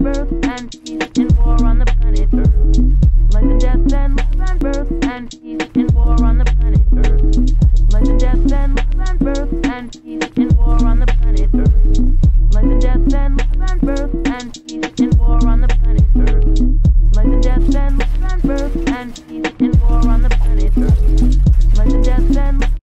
birth and peace and war on the planet Earth. Life and death and love and birth and peace and war on the planet Earth. Life and death and love and birth and peace and war on the planet Earth. Life and death and love and birth and peace and war on the planet Earth. Life and death and love and birth and peace and